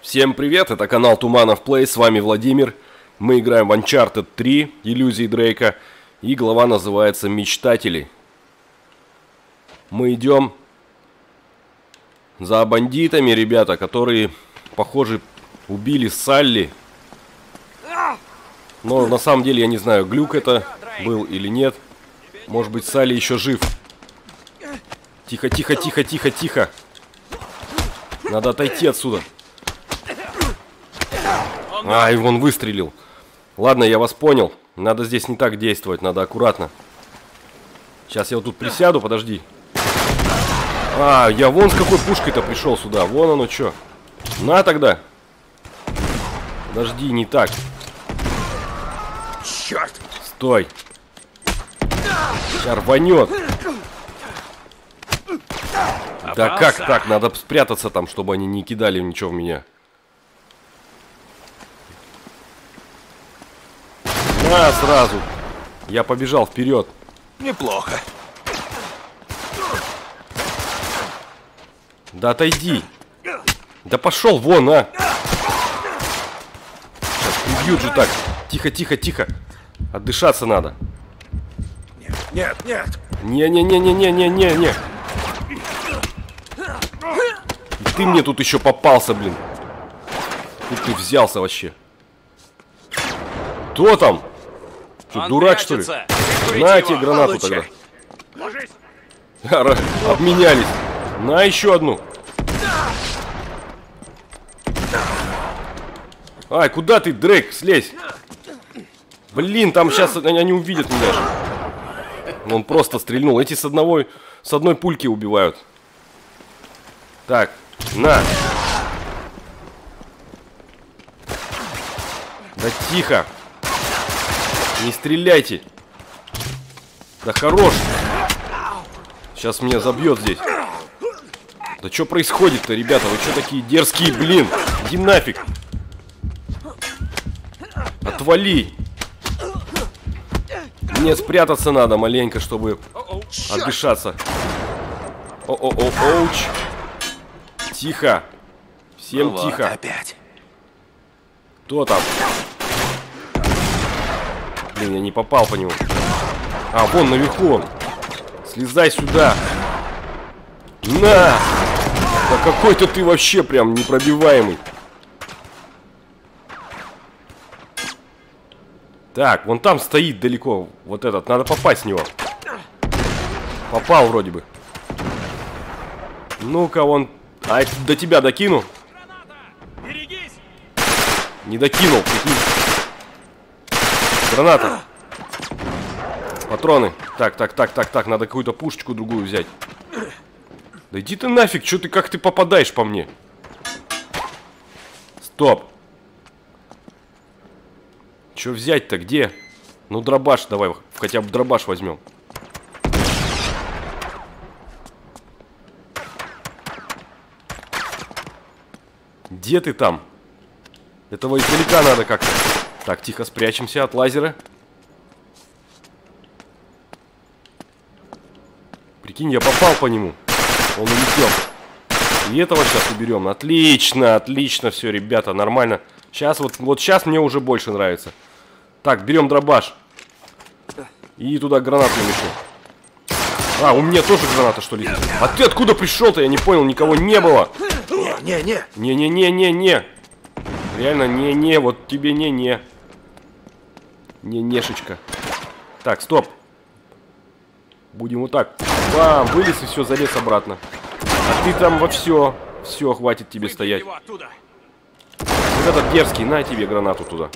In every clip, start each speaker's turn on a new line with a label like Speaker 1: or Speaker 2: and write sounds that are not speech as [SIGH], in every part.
Speaker 1: Всем привет, это канал Туманов Плей, с вами Владимир. Мы играем в Uncharted 3, Иллюзии Дрейка, и глава называется Мечтатели. Мы идем за бандитами, ребята, которые, похоже, убили Салли. Но на самом деле я не знаю, глюк это был или нет. Может быть, Салли еще жив. Тихо, тихо, тихо, тихо, тихо. Надо отойти отсюда. Ай, он выстрелил. Ладно, я вас понял. Надо здесь не так действовать, надо аккуратно. Сейчас я вот тут присяду, подожди. А, я вон с какой пушкой-то пришел сюда. Вон оно что. На тогда. Подожди, не так.
Speaker 2: Черт!
Speaker 1: Стой. Сейчас рванет. Да как так? Надо спрятаться там, чтобы они не кидали ничего в меня. На, сразу. Я побежал вперед.
Speaker 2: Неплохо.
Speaker 1: Да отойди. Да пошел вон, а. Сейчас прибьют же так. Тихо, тихо, тихо. Отдышаться надо.
Speaker 2: Нет, нет, нет.
Speaker 1: Не-не-не-не-не-не-не-не. Ты мне тут еще попался, блин. Тут ты взялся вообще. Кто там? Что,
Speaker 3: Он
Speaker 1: дурак, что ли? На тебе гранату
Speaker 2: Получай.
Speaker 1: тогда. Обменялись. На еще одну. Ай, куда ты, Дрейк? Слезь. Блин, там сейчас они увидят меня же. Он просто стрельнул. Эти с одного, с одной пульки убивают. Так, на. Да тихо. Не стреляйте. Да хорош. Сейчас меня забьет здесь. Да что происходит-то, ребята? Вы что такие дерзкие, блин? Иди нафиг. Отвали. Мне спрятаться надо маленько, чтобы отдышаться. О-о-о-оуч. Тихо. Всем
Speaker 2: Ну вот,
Speaker 1: тихо.
Speaker 2: опять.
Speaker 1: Кто там? Блин, я не попал по нему. А, вон наверху он. Слезай сюда. На! Да какой-то ты вообще прям непробиваемый. Так, вон там стоит далеко вот этот. Надо попасть в него. Попал вроде бы. Ну-ка, вон... А, до тебя докину? Не докинул, прикинь. Граната. Патроны. Так, так, так, так, так. Надо какую-то пушечку другую взять. Да иди ты нафиг, что ты, как ты попадаешь по мне? Стоп. Что взять-то, где? Ну, дробаш давай, хотя бы дробаш возьмем. Где ты там? Этого издалека надо как-то. Так, тихо, спрячемся от лазера. Прикинь, я попал по нему. Он улетел. И этого сейчас уберем. Отлично, отлично все, ребята, нормально. Сейчас вот, вот сейчас мне уже больше нравится. Так, берем дробаш. И туда гранату мешу. А, у меня тоже граната, что ли? А ты откуда пришел-то? Я не понял, никого не было.
Speaker 2: Не, не, не.
Speaker 1: Не-не-не-не-не. Реально, не-не, вот тебе не-не. Не-нешечка. Так, стоп. Будем вот так. Бам, вылез и все, залез обратно. А ты там во все. Все, хватит тебе стоять. Вот этот дерзкий, на тебе гранату туда.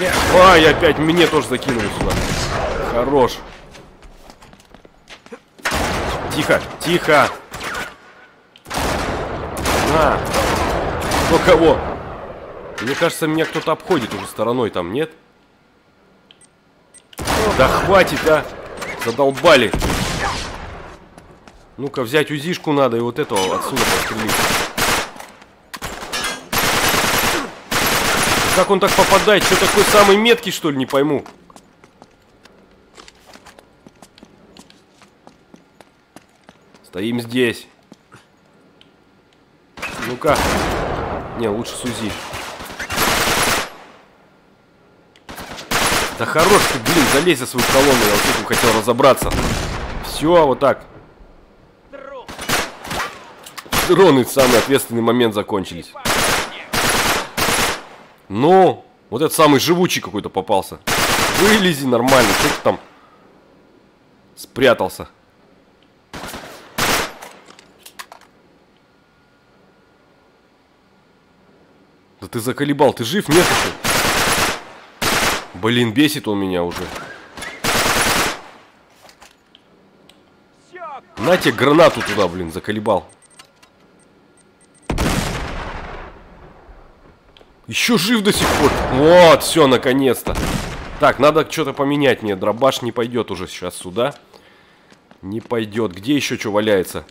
Speaker 2: Нет.
Speaker 1: Ай, опять мне тоже закинули сюда. Хорош. Тихо, тихо. На. Кто кого? Мне кажется, меня кто-то обходит уже стороной там, нет? Да хватит, а! Задолбали. Ну-ка, взять узишку надо и вот этого отсюда пострелить. Как он так попадает? Что такой самый меткий, что ли, не пойму. Стоим здесь. Ну-ка. Не, лучше с Да хорош ты, блин, залезь за свою колонну, я вот этим хотел разобраться. Все, вот так.
Speaker 3: Дрон.
Speaker 1: Дроны в самый ответственный момент закончились. Ну, вот этот самый живучий какой-то попался. Вылези нормально, что ты там спрятался? Да ты заколебал, ты жив? Нет еще? Блин, бесит он меня уже. На тебе гранату туда, блин, заколебал. Еще жив до сих пор. Вот, все, наконец-то. Так, надо что-то поменять мне. Дробаш не пойдет уже сейчас сюда. Не пойдет. Где еще что валяется?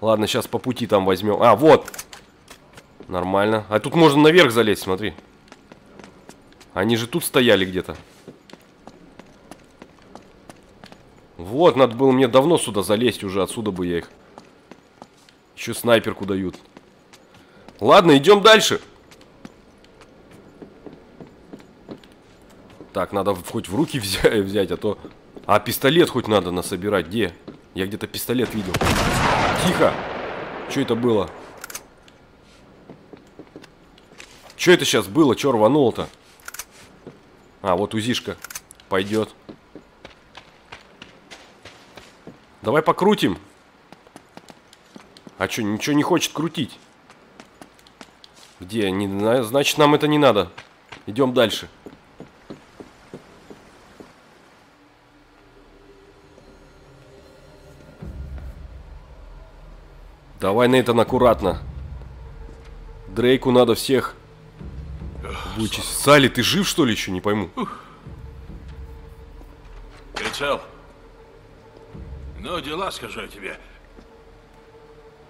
Speaker 1: Ладно, сейчас по пути там возьмем. А, вот. Нормально. А тут можно наверх залезть, смотри. Они же тут стояли где-то. Вот, надо было мне давно сюда залезть уже, отсюда бы я их. Еще снайперку дают. Ладно, идем дальше. Так, надо хоть в руки [LAUGHS] взять, а то... А пистолет хоть надо насобирать. Где? Я где-то пистолет видел. Тихо. Что это было? Что это сейчас было? Че рвануло-то? А, вот узишка. Пойдет. Давай покрутим. А что, ничего не хочет крутить? Где? Не, на- значит, нам это не надо. Идем дальше. Давай, Нейтан, аккуратно. Дрейку надо всех вычесть. Салли, ты жив, что ли, еще? Не пойму.
Speaker 2: Цел? Ну, дела, скажу я тебе.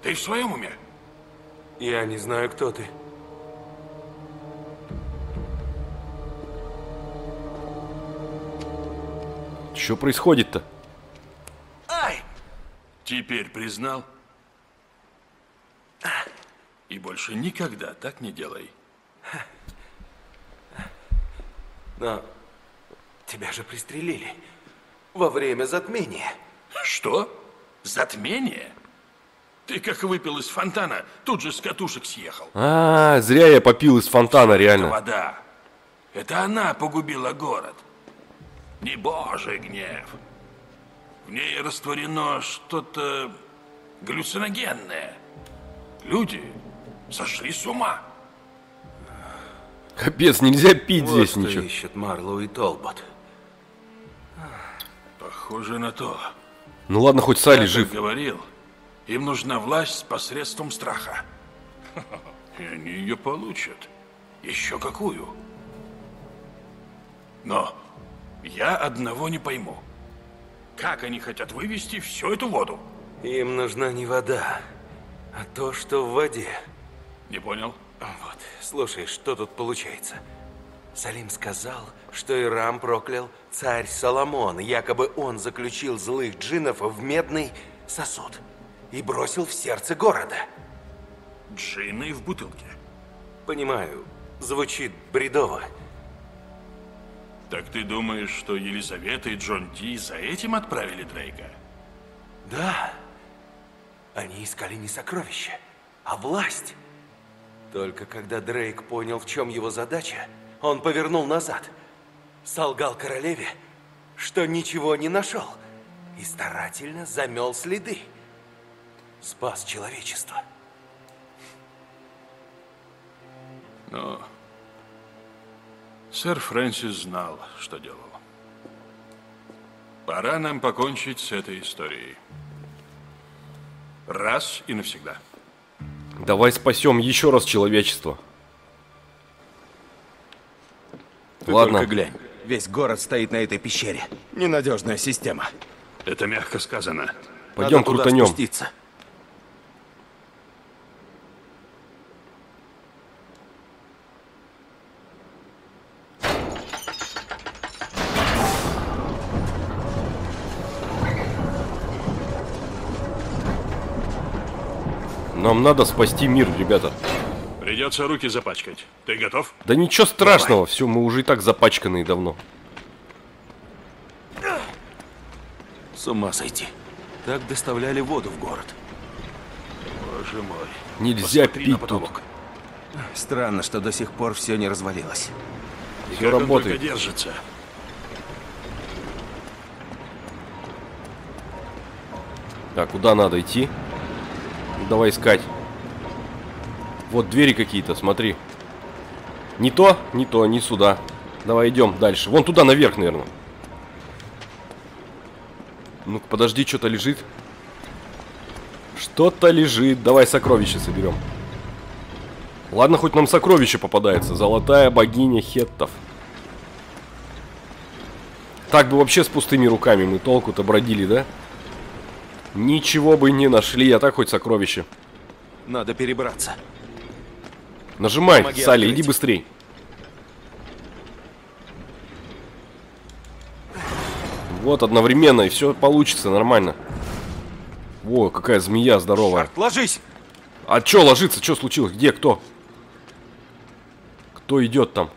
Speaker 2: Ты в своем уме?
Speaker 4: Я не знаю, кто ты.
Speaker 1: Что происходит-то?
Speaker 2: Ай! Теперь признал? И больше никогда так не делай.
Speaker 4: Но тебя же пристрелили во время затмения.
Speaker 2: Что? Затмение? Ты как выпил из фонтана, тут же с катушек съехал.
Speaker 1: А, зря я попил из фонтана,
Speaker 2: Это
Speaker 1: реально.
Speaker 2: вода. Это она погубила город. Не божий гнев. В ней растворено что-то галлюциногенное. Люди сошли с ума.
Speaker 1: Капец, нельзя пить
Speaker 4: Вот
Speaker 1: здесь ничего.
Speaker 4: ищет Марлоу и Толбот.
Speaker 2: Похоже на то.
Speaker 1: Ну ладно, хоть Салли
Speaker 2: Я
Speaker 1: жив.
Speaker 2: так говорил, им нужна власть посредством страха. [LAUGHS] И они ее получат. Еще какую. Но я одного не пойму. Как они хотят вывести всю эту воду?
Speaker 4: Им нужна не вода, а то, что в воде.
Speaker 2: Не понял?
Speaker 4: Вот, слушай, что тут получается? Салим сказал, что Ирам проклял царь Соломон. Якобы он заключил злых джиннов в медный сосуд и бросил в сердце города.
Speaker 2: Джинны в бутылке.
Speaker 4: Понимаю, звучит бредово.
Speaker 2: Так ты думаешь, что Елизавета и Джон Ди за этим отправили Дрейка?
Speaker 4: Да, они искали не сокровища, а власть. Только когда Дрейк понял, в чем его задача, он повернул назад. Солгал королеве, что ничего не нашел. И старательно замел следы. Спас человечество.
Speaker 2: Но сэр Фрэнсис знал, что делал. Пора нам покончить с этой историей. Раз и навсегда.
Speaker 1: Давай спасем еще раз человечество.
Speaker 5: Ты
Speaker 1: Ладно.
Speaker 5: только глянь. Весь город стоит на этой пещере. Ненадежная система.
Speaker 2: Это мягко сказано.
Speaker 1: Пойдем
Speaker 5: Надо туда
Speaker 1: крутанем.
Speaker 5: спуститься.
Speaker 1: Нам надо спасти мир, ребята.
Speaker 2: Придется руки запачкать. Ты готов?
Speaker 1: Да ничего страшного, все, мы уже и так запачканные давно.
Speaker 4: С ума сойти. Так доставляли воду в город.
Speaker 2: Боже мой.
Speaker 1: Нельзя
Speaker 2: Посмотри
Speaker 1: пить тут.
Speaker 5: Странно, что до сих пор все не развалилось.
Speaker 2: Как он
Speaker 1: работает.
Speaker 2: держится.
Speaker 1: Так, куда надо идти? Ну, Давай искать. Вот двери какие-то, смотри. Не то, не то, не сюда. Давай идем дальше. Вон туда наверх, наверное. Ну-ка, подожди, что-то лежит. Что-то лежит. Давай сокровища соберем. Ладно, хоть нам сокровище попадается. Золотая богиня хеттов. Так бы вообще с пустыми руками мы толку-то бродили, да? Ничего бы не нашли, а так хоть сокровище.
Speaker 5: Надо перебраться.
Speaker 1: Нажимай,
Speaker 5: Помоги
Speaker 1: Салли,
Speaker 5: открыть.
Speaker 1: иди быстрей. Вот одновременно, и все получится нормально. Во, какая змея здоровая.
Speaker 5: Шарт, ложись!
Speaker 1: А чё ложится? Чё случилось? Где? Кто? Кто идет там?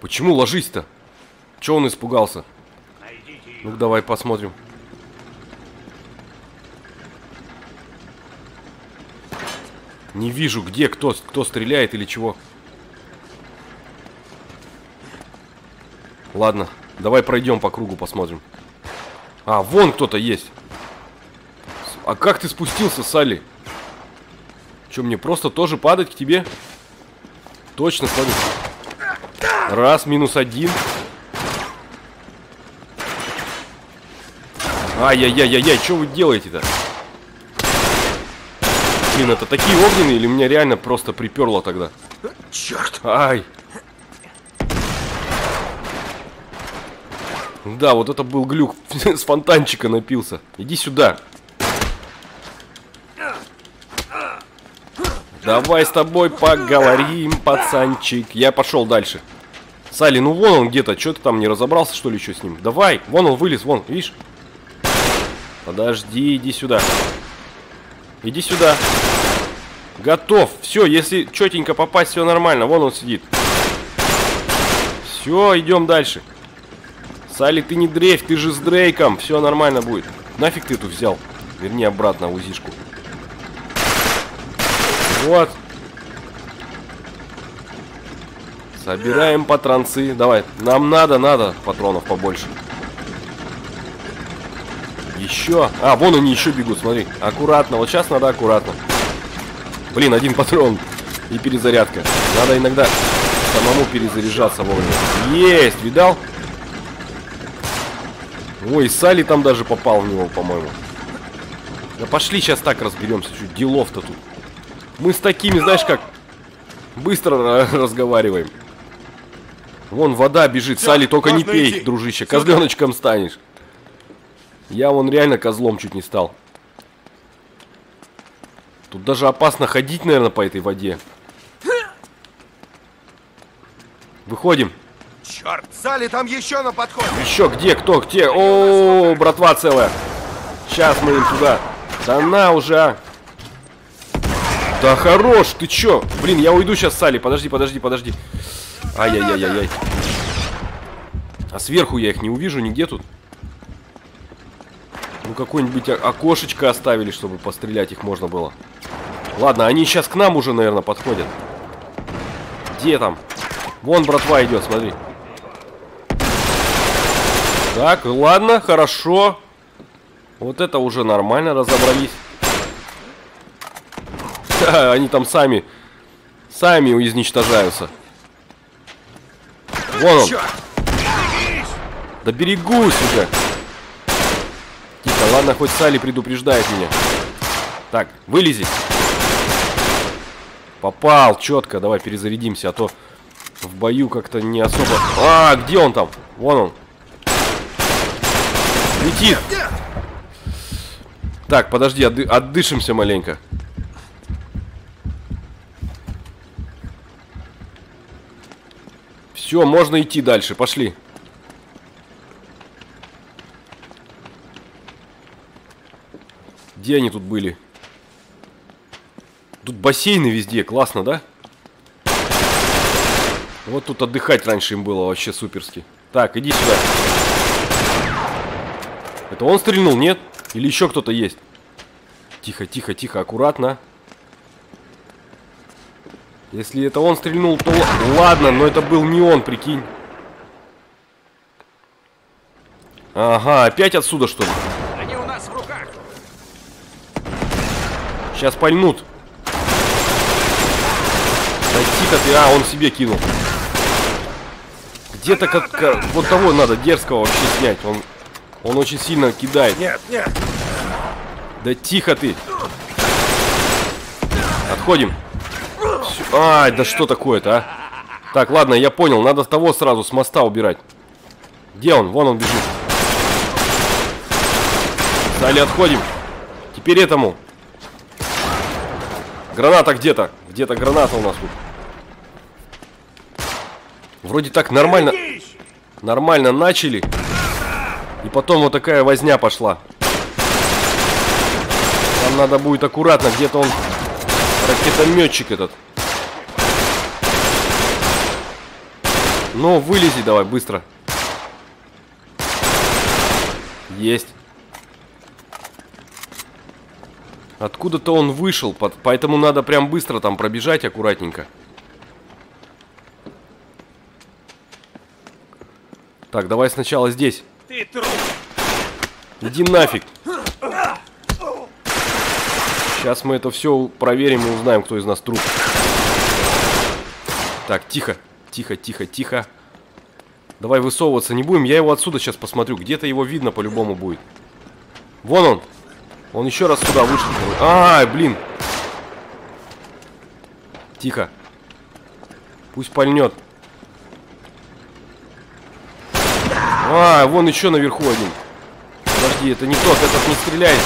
Speaker 1: Почему ложись-то? Чё он испугался? Ну давай посмотрим. Не вижу, где, кто, кто стреляет или чего. Ладно, давай пройдем по кругу, посмотрим. А, вон кто-то есть. А как ты спустился, Салли? Че, мне просто тоже падать к тебе? Точно, смотри. Раз, минус один. Ай-яй-яй-яй-яй, что вы делаете-то? Блин, это такие огненные или меня реально просто приперло тогда?
Speaker 4: Черт!
Speaker 1: Ай! Да, вот это был глюк. [LAUGHS] С фонтанчика напился. Иди сюда. Давай с тобой поговорим, пацанчик. Я пошел дальше. Салли, ну вон он где-то. Что ты там не разобрался, что ли, еще с ним? Давай. Вон он вылез, вон, видишь? Подожди, иди сюда. Иди сюда. Готов. Все, если четенько попасть, все нормально. Вон он сидит. Все, идем дальше. Салли, ты не дрейф, ты же с Дрейком. Все нормально будет. Нафиг ты эту взял? Верни обратно узишку. Вот. Собираем патронцы. Давай. Нам надо, надо патронов побольше. Еще. А, вон они еще бегут, смотри. Аккуратно. Вот сейчас надо аккуратно. Блин, один патрон. И перезарядка. Надо иногда самому перезаряжаться вовремя. Есть, видал? Ой, Салли там даже попал в него, по-моему. Да пошли сейчас так разберемся. Чуть делов-то тут. Мы с такими, знаешь как, быстро ра- разговариваем. Вон вода бежит. Салли, только не пей,
Speaker 5: идти.
Speaker 1: дружище. Козленочком станешь. Я вон реально козлом чуть не стал. Тут даже опасно ходить, наверное, по этой воде. Выходим.
Speaker 5: Черт! Салли, там еще на подходе!
Speaker 1: Еще где? Кто? Где? О, братва целая. Сейчас мы им туда. Да на уже. а. Да хорош, ты чё? Блин, я уйду сейчас, Салли. Подожди, подожди, подожди. Ай-яй-яй-яй-яй. А сверху я их не увижу нигде тут. Ну, какое-нибудь окошечко оставили, чтобы пострелять их можно было. Ладно, они сейчас к нам уже, наверное, подходят. Где там? Вон братва идет, смотри. Так, ладно, хорошо. Вот это уже нормально разобрались. Ха, [LAUGHS] Они там сами, сами изничтожаются. Вон он. Да берегусь уже. Ладно, хоть Салли предупреждает меня. Так, вылези. Попал, четко. Давай перезарядимся, а то в бою как-то не особо... А, где он там? Вон он. Летит. Так, подожди, отды- отдышимся маленько. Все, можно идти дальше, пошли. Где они тут были? Тут бассейны везде, классно, да? Вот тут отдыхать раньше им было вообще суперски. Так, иди сюда. Это он стрельнул, нет? Или еще кто-то есть? Тихо, тихо, тихо, аккуратно. Если это он стрельнул, то ладно, но это был не он, прикинь. Ага, опять отсюда что ли?
Speaker 3: Они у нас в руках.
Speaker 1: Сейчас пальнут. Да тихо ты, а, он себе кинул. Где-то как, как- вот того надо дерзкого вообще снять. Он, он очень сильно кидает.
Speaker 5: Нет, нет.
Speaker 1: Да тихо ты. Отходим. Ай, да что такое-то, а? Так, ладно, я понял. Надо того сразу с моста убирать. Где он? Вон он бежит. Стали, отходим. Теперь этому. Граната где-то. Где-то граната у нас тут. Вроде так нормально. Нормально начали. И потом вот такая возня пошла. Нам надо будет аккуратно, где-то он ракетометчик этот. Ну, вылези давай, быстро. Есть. Откуда-то он вышел, поэтому надо прям быстро там пробежать аккуратненько. Так, давай сначала здесь.
Speaker 3: Ты труп.
Speaker 1: Иди нафиг. Сейчас мы это все проверим и узнаем, кто из нас труп. Так, тихо. Тихо, тихо, тихо. Давай высовываться не будем. Я его отсюда сейчас посмотрю. Где-то его видно по-любому будет. Вон он. Он еще раз сюда вышел. А, блин. Тихо. Пусть пальнет. А, вон еще наверху один. Подожди, это не тот, этот не стреляет.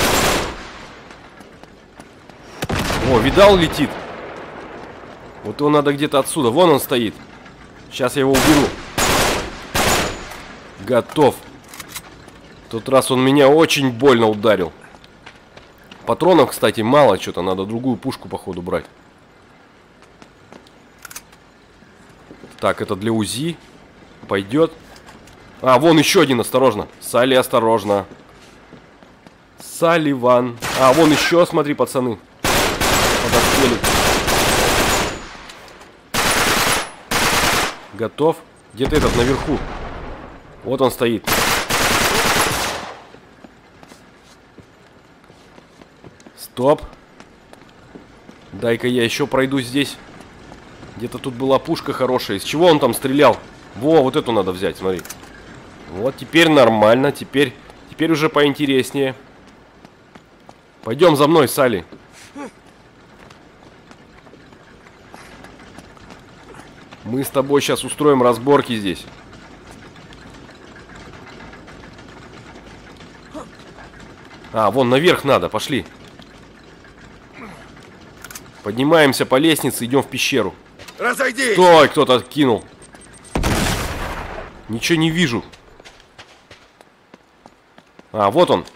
Speaker 1: О, видал, летит. Вот его надо где-то отсюда. Вон он стоит. Сейчас я его уберу. Готов. В тот раз он меня очень больно ударил. Патронов, кстати, мало что-то. Надо другую пушку, походу, брать. Так, это для УЗИ. Пойдет. А, вон еще один, осторожно. Салли, осторожно. Салливан. А, вон еще, смотри, пацаны. Подоспели. Готов. Где-то этот наверху. Вот он стоит. Стоп. Дай-ка я еще пройду здесь. Где-то тут была пушка хорошая. Из чего он там стрелял? Во, вот эту надо взять, смотри. Вот теперь нормально. Теперь, теперь уже поинтереснее. Пойдем за мной, Салли. Мы с тобой сейчас устроим разборки здесь. А, вон наверх надо, пошли. Поднимаемся по лестнице, идем в пещеру.
Speaker 5: Разойдись!
Speaker 1: Стой, кто-то кинул. Ничего не вижу. А, вот он.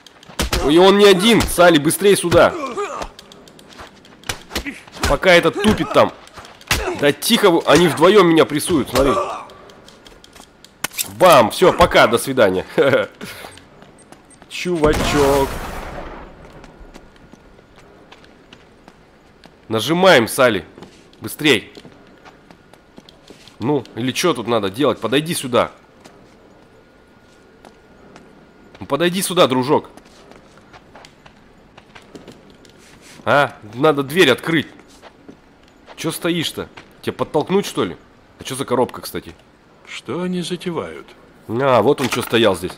Speaker 1: И он не один. Салли, быстрее сюда. Пока этот тупит там. Да тихо, вы- они вдвоем меня прессуют, смотри. Бам, все, пока, до свидания. [LAUGHS] Чувачок. Нажимаем, Салли. Быстрей. Ну, или что тут надо делать? Подойди сюда. Ну, подойди сюда, дружок. А, надо дверь открыть. Че стоишь-то? Тебя подтолкнуть, что ли? А что за коробка, кстати?
Speaker 2: Что они затевают?
Speaker 1: А, вот он что стоял здесь.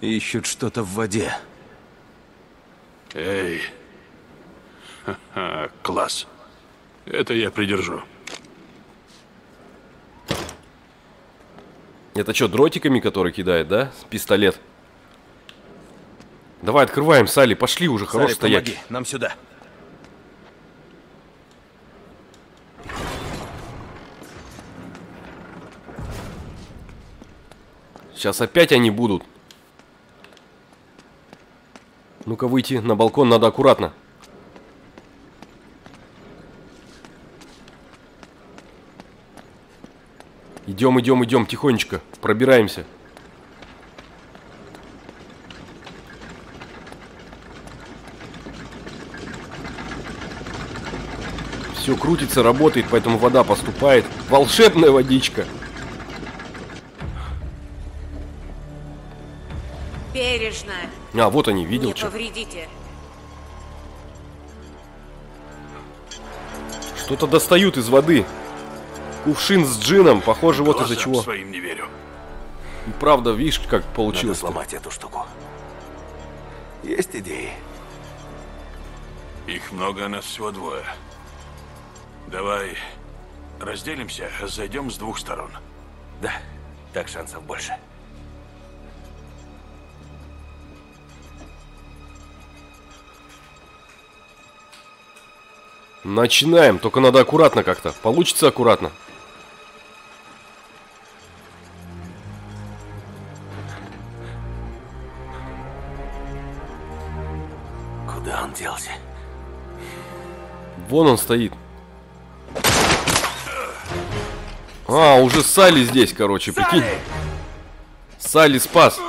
Speaker 5: Ищут что-то в воде.
Speaker 2: Эй. Ха-ха, [LAUGHS] класс. Это я придержу.
Speaker 1: Это что, дротиками, который кидает, да? Пистолет. Давай, открываем, Салли, пошли уже, хорош
Speaker 5: Салли,
Speaker 1: стоять.
Speaker 5: помоги, нам сюда.
Speaker 1: Сейчас опять они будут. Ну-ка выйти на балкон надо аккуратно. Идем, идем, идем, тихонечко. Пробираемся. Все крутится, работает, поэтому вода поступает. Волшебная водичка.
Speaker 6: Бережно.
Speaker 1: А, вот они, видел
Speaker 6: Не
Speaker 1: что?
Speaker 6: повредите.
Speaker 1: Что-то достают из воды. Кувшин с джином, похоже, вот из-за чего.
Speaker 2: своим не верю.
Speaker 1: И правда, видишь, как
Speaker 4: Надо
Speaker 1: получилось.
Speaker 4: сломать эту штуку. Есть идеи?
Speaker 2: Их много, а нас всего двое. Давай разделимся, а зайдем с двух сторон.
Speaker 4: Да, так шансов больше.
Speaker 1: Начинаем, только надо аккуратно как-то. Получится аккуратно. Вон он стоит. А, уже Салли здесь, короче, прикинь. Салли спас.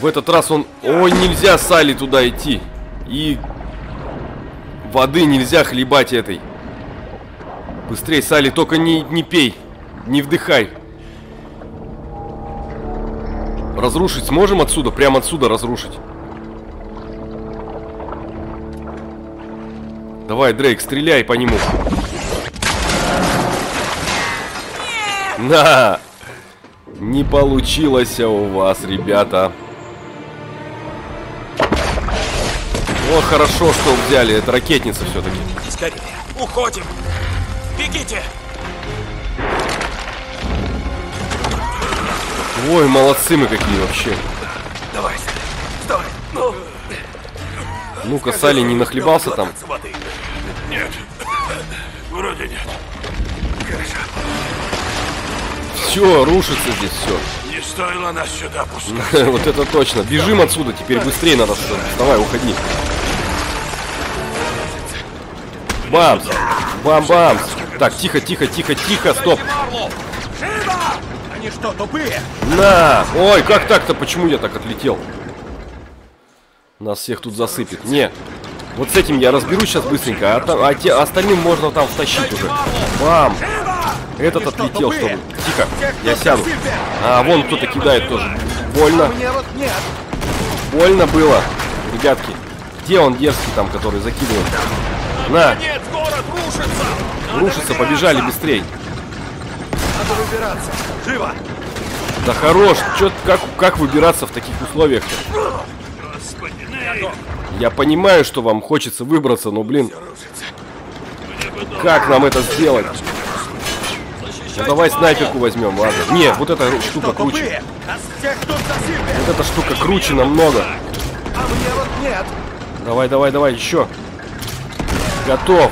Speaker 1: В этот раз он... Ой, нельзя Салли туда идти. И... Воды нельзя хлебать этой. Быстрей, Салли, только не, не пей. Не вдыхай. Разрушить сможем отсюда? Прямо отсюда разрушить. Давай, Дрейк, стреляй по нему. На! Не получилось у вас, ребята. О, хорошо, что взяли. Это ракетница все-таки.
Speaker 5: Скорее, уходим! Бегите!
Speaker 1: Ой, молодцы мы какие вообще.
Speaker 4: Давай, стой! Ну,
Speaker 1: Ну-ка, Салли не нахлебался там.
Speaker 4: воды.
Speaker 2: Нет, [COUGHS] вроде нет.
Speaker 1: Все, рушится здесь все.
Speaker 2: Не стоило нас сюда пускать. [LAUGHS]
Speaker 1: Вот это точно. Бежим отсюда, теперь быстрее надо. Давай, уходи. Бамс! Бам-бамс! Так, тихо, тихо, тихо, тихо, стоп!
Speaker 5: Они что, тупые?
Speaker 1: На! Ой, как так-то? Почему я так отлетел? Нас всех тут засыпет. Не. Вот с этим я разберусь сейчас быстренько, а, та- а те, остальным можно там втащить уже. Бам! Этот отлетел, чтобы... Тихо, я сяду. А, вон кто-то кидает тоже. Больно. Больно было, ребятки. Где он дерзкий там, который закидывает? На,
Speaker 5: рушится!
Speaker 1: побежали быстрей.
Speaker 5: Надо выбираться. Живо!
Speaker 1: Да хорош, чё, как, как выбираться в таких условиях Я понимаю, что вам хочется выбраться, но, блин, как нам это сделать? Ну, давай снайперку возьмем, ладно. Не, вот эта штука круче.
Speaker 5: Засыпят!
Speaker 1: Вот эта штука круче намного.
Speaker 5: А!
Speaker 1: Давай, давай, давай, еще. Готов.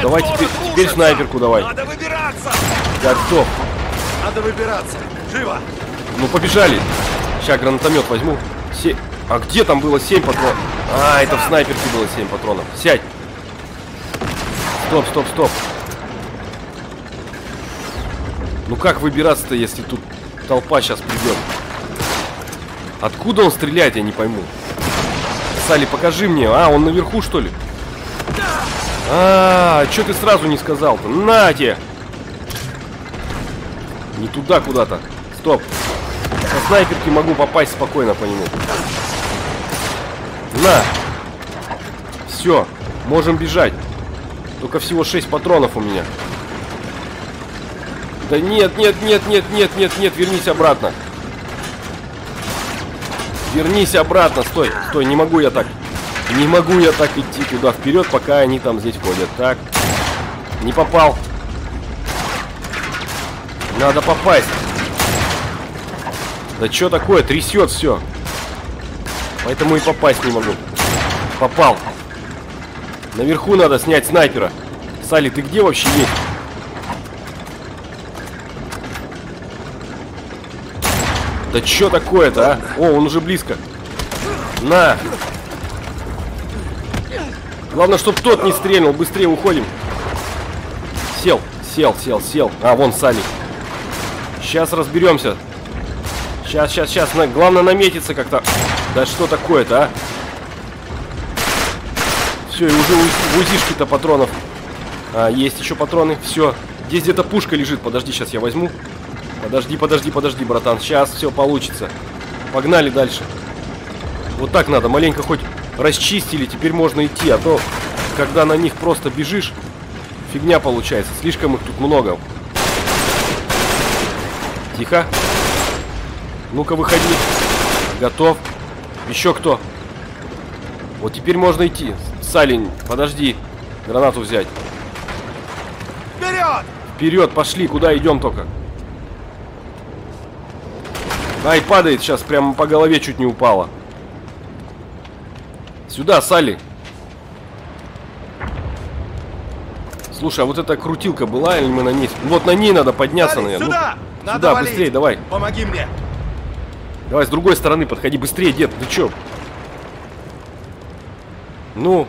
Speaker 1: Давай теперь, теперь снайперку давай. Готов.
Speaker 5: Надо выбираться! Живо!
Speaker 1: Ну, побежали. Сейчас гранатомет возьму. Се- А где там было 7 патронов? А, это в снайперке было 7 патронов. Сядь. Стоп, стоп, стоп. Ну как выбираться-то, если тут толпа сейчас придет? Откуда он стреляет, я не пойму. Салли, покажи мне. А, он наверху, что ли? А, что ты сразу не сказал-то? На тебе! Не туда куда-то. Стоп. Со снайперки могу попасть спокойно по нему. На! Все, можем бежать. Только всего 6 патронов у меня. Да нет, нет, нет, нет, нет, нет, нет, вернись обратно. Вернись обратно, стой, стой, не могу я так. Не могу я так идти туда вперед, пока они там здесь ходят. Так. Не попал. Надо попасть. Да что такое? Трясет все. Поэтому и попасть не могу. Попал. Наверху надо снять снайпера. Салли, ты где вообще есть? Да что такое-то, а? О, он уже близко. На! Главное, чтобы тот не стрельнул. Быстрее уходим. Сел, сел, сел, сел. А, вон Сали. Сейчас разберемся. Сейчас, сейчас, сейчас. Главное наметиться как-то. Да что такое-то, а? Все, и уже в УЗИшки-то патронов. А, есть еще патроны. Все. Здесь где-то пушка лежит. Подожди, сейчас я возьму. Подожди, подожди, подожди, братан. Сейчас все получится. Погнали дальше. Вот так надо. Маленько хоть расчистили. Теперь можно идти. А то, когда на них просто бежишь, фигня получается. Слишком их тут много. Тихо. Ну-ка, выходи. Готов. Еще кто? Вот теперь можно идти. Салень, подожди. Гранату взять.
Speaker 5: Вперед!
Speaker 1: Вперед, пошли. Куда идем только? Ай, падает сейчас. Прямо по голове чуть не упала. Сюда, Салли. Слушай, а вот эта крутилка была или мы на ней? Вот на ней надо подняться,
Speaker 5: Салли,
Speaker 1: наверное.
Speaker 5: сюда!
Speaker 1: Ну,
Speaker 5: Надо
Speaker 1: сюда,
Speaker 5: валить.
Speaker 1: быстрее, давай.
Speaker 5: Помоги мне!
Speaker 1: Давай с другой стороны подходи. Быстрее, дед. Ты чё? Ну.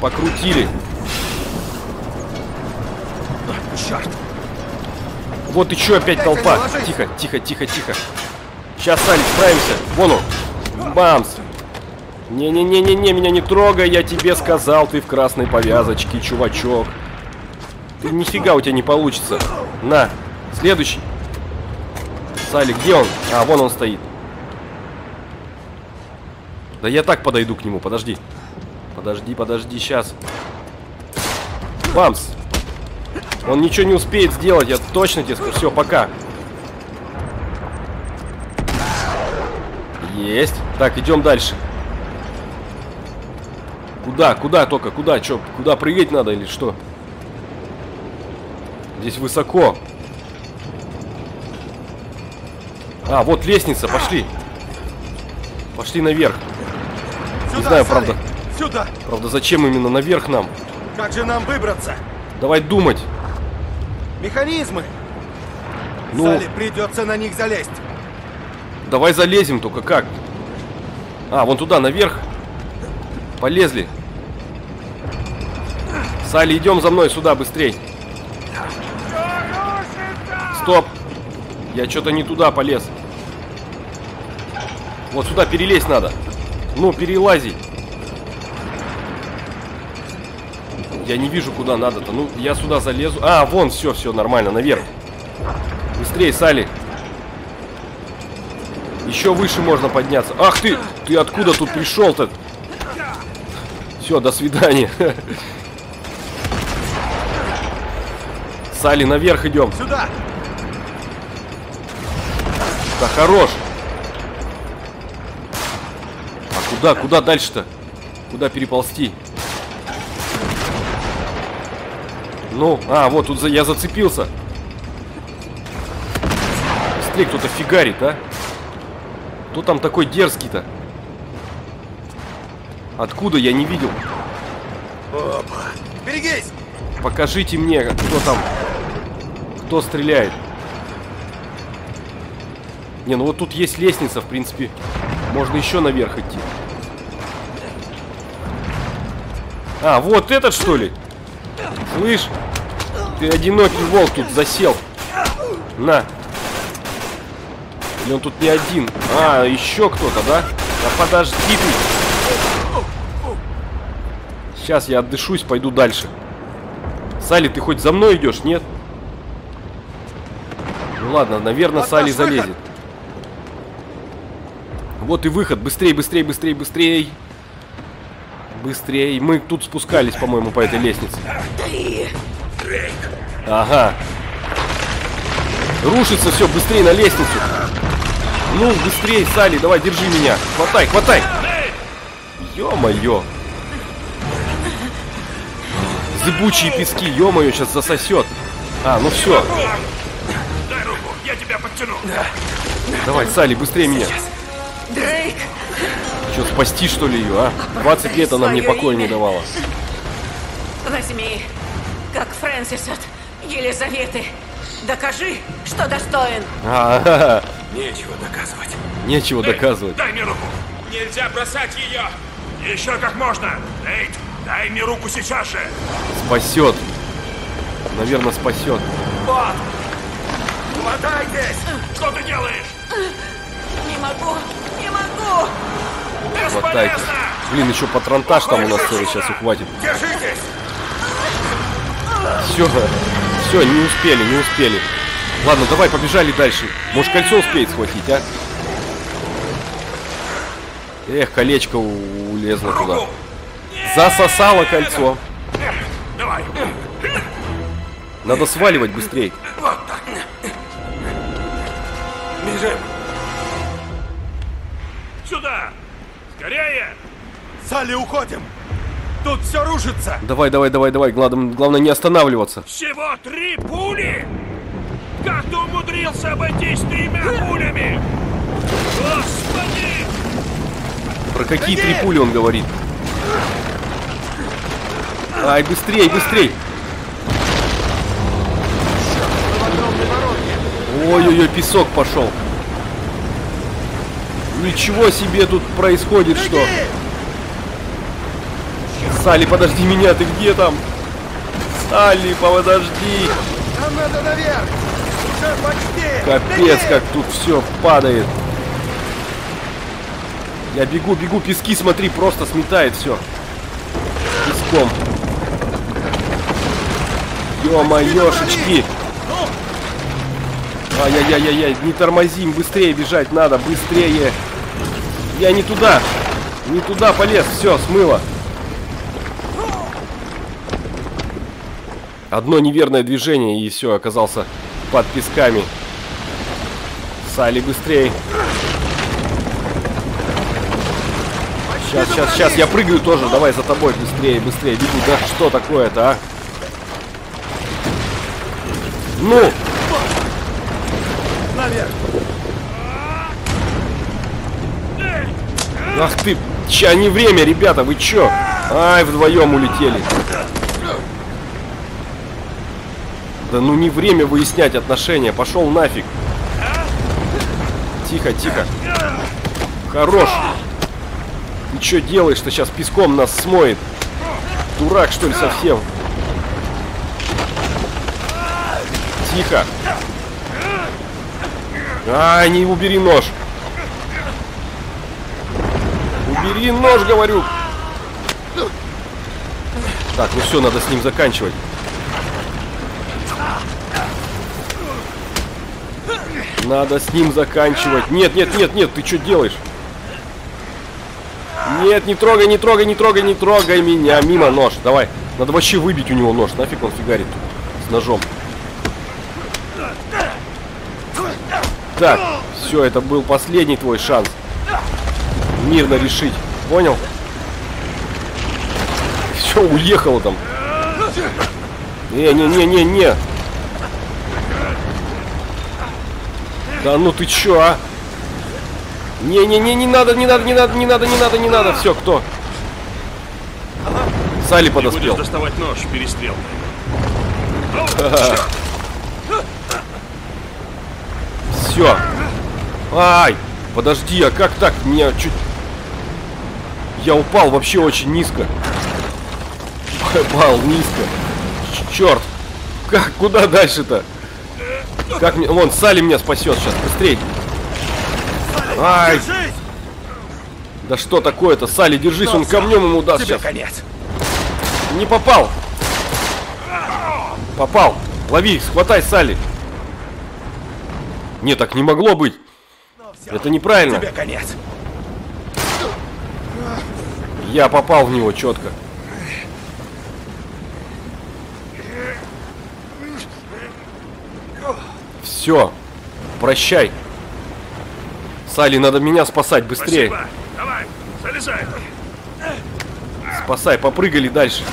Speaker 1: Покрутили.
Speaker 5: Черт!
Speaker 1: Вот еще опять
Speaker 5: Дядя,
Speaker 1: толпа. Тихо, тихо, тихо, тихо. Сейчас, Салик, справимся. Вон он. Бамс. Не-не-не-не-не, меня не трогай, я тебе сказал, ты в красной повязочке, чувачок. Ты нифига у тебя не получится. На, следующий. Салик, где он? А, вон он стоит. Да я так подойду к нему, подожди. Подожди, подожди, сейчас. Бамс. Он ничего не успеет сделать, я точно тебе скажу. Все, пока. Есть. Так, идем дальше. Куда? Куда только? Куда? Че? Куда прыгать надо или что? Здесь высоко. А, вот лестница, пошли. Пошли наверх.
Speaker 5: Сюда,
Speaker 1: знаю,
Speaker 5: Салли!
Speaker 1: правда.
Speaker 5: Сюда!
Speaker 1: Правда, зачем именно наверх нам?
Speaker 5: Как же нам выбраться?
Speaker 1: Давай думать.
Speaker 5: Механизмы!
Speaker 1: Ну,
Speaker 5: Салли, придется на них залезть.
Speaker 1: давай залезем, только как? А, вон туда, наверх. Полезли. Салли, идем за мной сюда, быстрей. Стоп. Я что-то не туда полез. Вот сюда перелезть надо. Ну, перелази. Я не вижу, куда надо-то. Ну, я сюда залезу. А, вон, все, все, нормально, наверх. Быстрее, Салли. Еще выше можно подняться. Ах ты! Ты откуда тут пришел-то? Все, до свидания. [LAUGHS] Салли, наверх идем.
Speaker 5: Сюда!
Speaker 1: Да хорош. А куда, куда дальше-то? Куда переползти? Ну, а, вот тут за, я зацепился. Быстрее кто-то фигарит, а? Кто там такой дерзкий-то? Откуда я не видел?
Speaker 5: Берегись!
Speaker 1: Покажите мне, кто там, кто стреляет. Не, ну вот тут есть лестница, в принципе. Можно еще наверх идти. А, вот этот что ли? Слышь, ты одинокий волк тут засел. На. Или он тут не один? А, еще кто-то, да? Да подожди ты. Сейчас я отдышусь, пойду дальше. Салли, ты хоть за мной идешь, нет? Ну ладно, наверное,
Speaker 5: Вот
Speaker 1: Салли
Speaker 5: наш выход.
Speaker 1: залезет. Вот и выход. Быстрей, быстрей, быстрей, быстрей. Быстрей. Мы тут спускались, по-моему, по этой лестнице. Ага. Рушится все, быстрее на лестницу. Ну, быстрее, Салли, давай, держи меня. Хватай, хватай. Ё-моё. Зыбучие пески, ё-моё, сейчас засосет. А, ну все.
Speaker 2: Дай руку, я тебя подтяну.
Speaker 1: Давай, Салли, быстрее меня.
Speaker 6: Дрейк!
Speaker 1: Что, спасти, что ли, ее, а? 20 лет она мне покоя не давала.
Speaker 6: Возьми, как Фрэнсис от Елизаветы. Докажи, что достоин.
Speaker 1: А,
Speaker 4: Нечего доказывать.
Speaker 1: нечего доказывать.
Speaker 2: Дай мне руку.
Speaker 7: Нельзя бросать ее!
Speaker 2: Еще как можно. Нейт, дай мне руку сейчас же.
Speaker 1: Спасет. Наверное, спасет.
Speaker 4: Вот! Хватайтесь!
Speaker 2: Что ты делаешь?
Speaker 6: Не могу, не могу.
Speaker 1: Хватайте. Блин, еще патронтаж там у нас целый сейчас ухватит. Все, все, не успели, не успели. Ладно, давай, побежали дальше. Может, кольцо успеет схватить, а? Эх, колечко улезло туда. Засосало кольцо. Надо сваливать быстрее.
Speaker 2: Скорее.
Speaker 5: Салли, уходим! Тут все рушится!
Speaker 1: Давай, давай, давай, давай. Главное, главное не останавливаться.
Speaker 2: Всего три пули. Как ты умудрился обойтись тремя пулями? Господи!
Speaker 1: Про какие три пули он говорит? Ай, быстрей, быстрей! Ой-ой-ой, песок пошел. Ничего себе тут происходит, что? Салли, подожди меня, ты где там? Салли, подожди.
Speaker 5: Нам надо наверх! Уже почти!
Speaker 1: Капец, как тут все падает. Я бегу, бегу, пески, смотри, просто сметает все. Песком. Ё-моёшечки. Ай-яй-яй-яй, не тормозим, быстрее бежать надо, быстрее. Я не туда, не туда полез, все, смыло. Одно неверное движение и все, оказался под песками. Салли, быстрей. Сейчас, сейчас, сейчас, я прыгаю тоже. Давай за тобой, быстрее, быстрее. Бегу. Да что такое-то, а? Ну!
Speaker 5: Наверх!
Speaker 1: Ах ты! Ща не время, ребята, вы чё? Ай, вдвоем улетели. Да ну не время выяснять отношения. Пошел нафиг. Тихо, тихо. Хорош. Ты что делаешь-то сейчас песком нас смоет? Дурак, что ли, совсем? Тихо. Ай, не убери нож. Убери нож, говорю. Так, ну все, надо с ним заканчивать. Надо с ним заканчивать. Нет, нет, нет, нет, ты что делаешь? Нет, не трогай, не трогай, не трогай, не трогай меня. Мимо нож. Давай. Надо вообще выбить у него нож. Нафиг он фигарит с ножом. Так, все, это был последний твой шанс. Мирно решить. Понял? Все, уехало там. Не-не-не-не-не. Да ну ты чё, а? Не-не-не, не надо, не надо, не надо, не надо, не надо, не надо. Все, кто?
Speaker 2: Будешь
Speaker 1: подоспел.
Speaker 2: доставать нож, перестрел.
Speaker 1: Все. Ай! Подожди, а как так? Меня чуть... Я упал вообще очень низко. Упал низко. Черт. Как? Куда дальше-то? Как мне... Вон, Салли меня спасет сейчас. Быстрей. Ай! Да что такое-то? Салли, держись, он камнем ему даст сейчас.
Speaker 5: конец!
Speaker 1: Не попал. Попал. Лови, схватай, Салли. Не, так не могло быть. Это неправильно.
Speaker 5: Тебе конец!
Speaker 1: Я попал в него четко. Все. Прощай. Салли, надо меня спасать быстрее.
Speaker 2: Спасибо. Давай, залезай.
Speaker 1: Спасай, попрыгали дальше.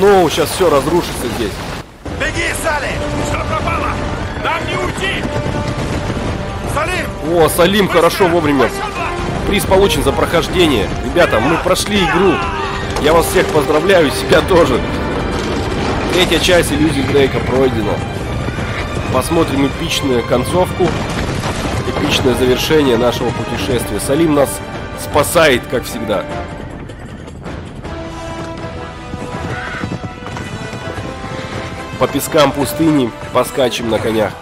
Speaker 1: Ну, сейчас все разрушится здесь.
Speaker 5: Беги, Салли!
Speaker 2: Все пропало. Нам не уйти.
Speaker 5: Салим!
Speaker 1: О, Салим, хорошо вовремя. Приз получен за прохождение. Ребята, мы прошли игру. Я вас всех поздравляю, себя тоже. Третья часть иллюзий Дрейка пройдена. Посмотрим эпичную концовку, эпичное завершение нашего путешествия. Салим нас спасает, как всегда. По пескам пустыни поскачем на конях.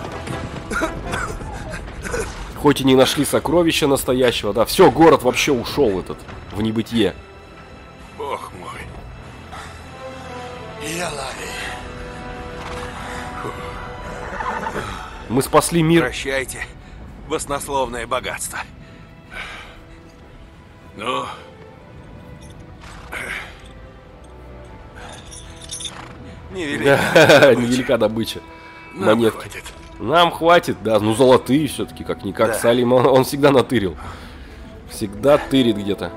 Speaker 1: Хоть и не нашли сокровища настоящего, да, все, город вообще ушел этот в небытие.
Speaker 2: Бог мой.
Speaker 1: Мы спасли мир.
Speaker 4: Прощайте, баснословное богатство.
Speaker 2: Ну, [LAUGHS]
Speaker 4: Невелика.
Speaker 1: Да, невелика добыча.
Speaker 2: нам
Speaker 1: Монетки.
Speaker 2: хватит.
Speaker 1: Нам хватит, да, ну золотые все-таки, как-никак.
Speaker 4: Да.
Speaker 1: Салим, он, он всегда натырил. Всегда тырит где-то.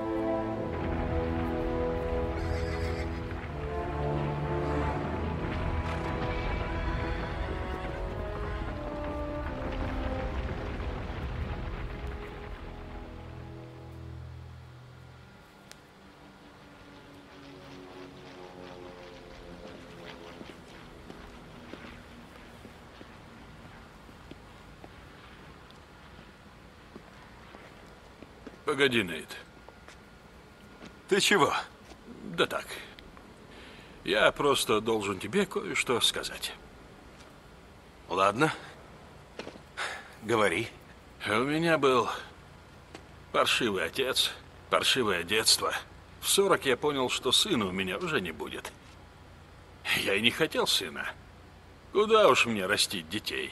Speaker 2: Погоди, Нейт.
Speaker 4: Ты чего?
Speaker 2: Да так. Я просто должен тебе кое-что сказать.
Speaker 4: Ладно. Говори.
Speaker 2: У меня был паршивый отец, паршивое детство. В 40 я понял, что сына у меня уже не будет. Я и не хотел сына. Куда уж мне растить детей?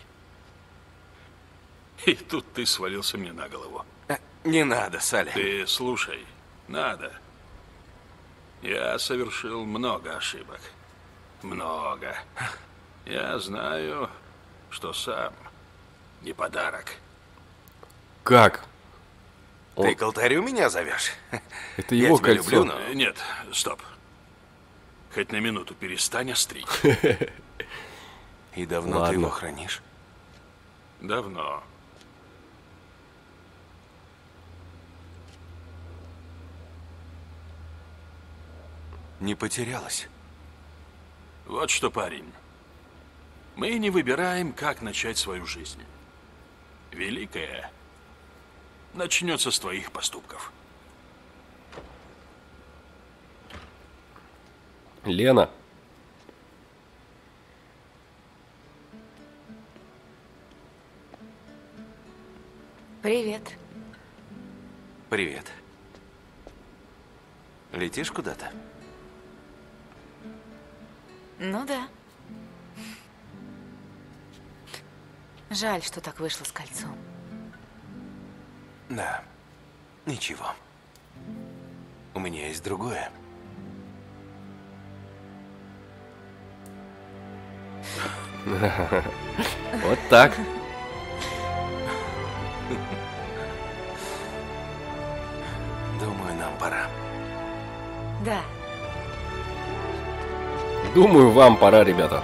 Speaker 2: И тут ты свалился мне на голову.
Speaker 4: Э, Не надо, Салли.
Speaker 2: Ты слушай, надо. Я совершил много ошибок. Много. Я знаю, что сам не подарок.
Speaker 1: Как?
Speaker 4: Ты к алтарю меня зовешь?
Speaker 1: Это
Speaker 4: Я
Speaker 1: его
Speaker 4: тебя
Speaker 1: кольцо.
Speaker 4: люблю, но-
Speaker 2: Э, Нет, стоп. Хоть на минуту перестань острить. [LAUGHS]
Speaker 4: И давно
Speaker 1: Ладно.
Speaker 4: ты его хранишь?
Speaker 2: Давно.
Speaker 4: Не потерялась.
Speaker 2: Вот что, парень. Мы не выбираем, как начать свою жизнь. Великое начнется с твоих поступков.
Speaker 1: Лена.
Speaker 6: Привет.
Speaker 4: Привет. Летишь куда-то?
Speaker 6: Ну да. Жаль, что так вышло с кольцом.
Speaker 4: Да. Ничего. У меня есть другое. [LAUGHS]
Speaker 1: Вот так.
Speaker 4: Думаю, нам пора.
Speaker 6: Да.
Speaker 1: Думаю, вам пора, ребята.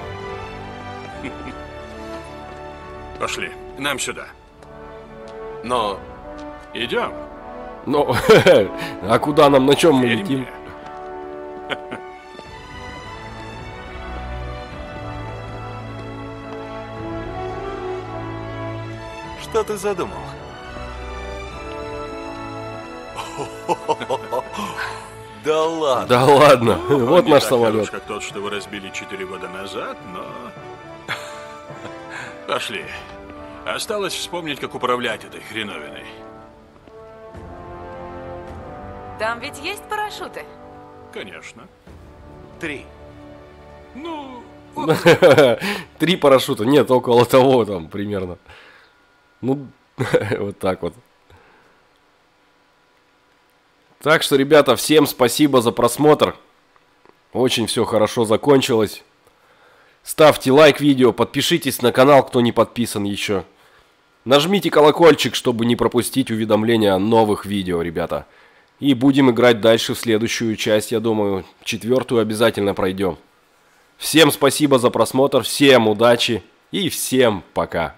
Speaker 2: Пошли, нам сюда.
Speaker 4: Но
Speaker 2: Идем.
Speaker 1: Ну, [LAUGHS] а куда нам, на чем мы летим? [LAUGHS]
Speaker 4: что ты задумал? [LAUGHS] Да ладно.
Speaker 1: Да ладно, вот
Speaker 2: Не
Speaker 1: наш
Speaker 2: так хорош,
Speaker 1: самолет.
Speaker 2: как тот, что вы разбили четыре года назад, но... [LAUGHS] Пошли. Осталось вспомнить, как управлять этой хреновиной.
Speaker 6: Там ведь есть парашюты?
Speaker 2: Конечно.
Speaker 4: Три.
Speaker 2: Ну, [LAUGHS]
Speaker 1: Три парашюта. Нет, около того там примерно. Ну, [LAUGHS] вот так вот. Так что, ребята, всем спасибо за просмотр. Очень все хорошо закончилось. Ставьте лайк видео, подпишитесь на канал, кто не подписан еще. Нажмите колокольчик, чтобы не пропустить уведомления о новых видео, ребята. И будем играть дальше в следующую часть, я думаю. Четвертую обязательно пройдем. Всем спасибо за просмотр, всем удачи и всем пока.